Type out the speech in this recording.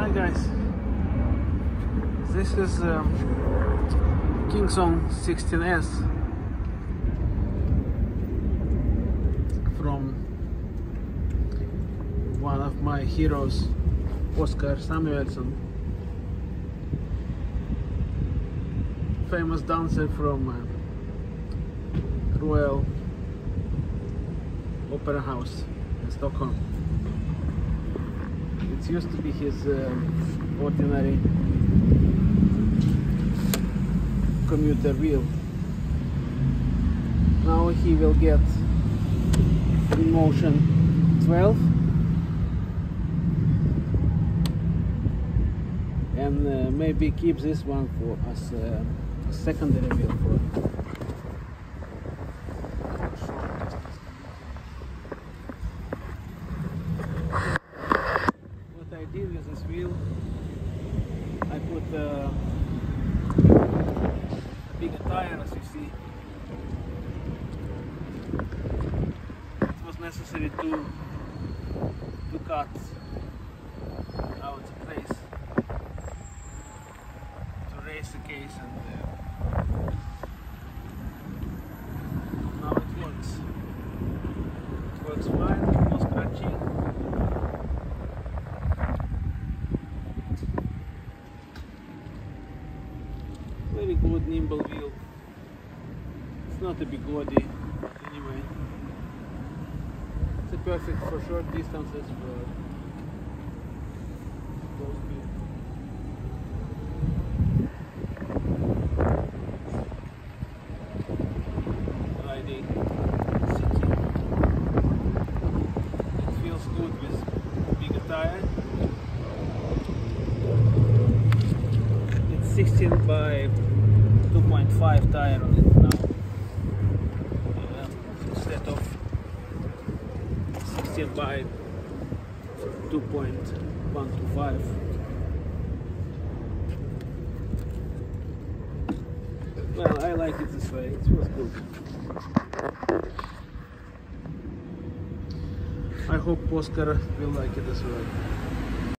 Hi guys, this is um, Kingsong 16S from one of my heroes, Oscar Samuelsson, famous dancer from uh, Royal Opera House in Stockholm. It used to be his uh, ordinary commuter wheel. Now he will get InMotion 12 and uh, maybe keep this one for as a secondary wheel for what I did with this wheel, A bigger tire as you see. It was necessary to to cut out the place to raise the case and uh, now it works. It works fine, no scratching. Very good nimble wheel. It's not a big body, anyway. It's perfect for short distances for slow speed. Riding. It feels good with bigger tire. It's 16 by 2.5 tire on it now. Uh, instead of 16 by 2.125. Well, I like it this way. It feels good. I hope Oscar will like it as well.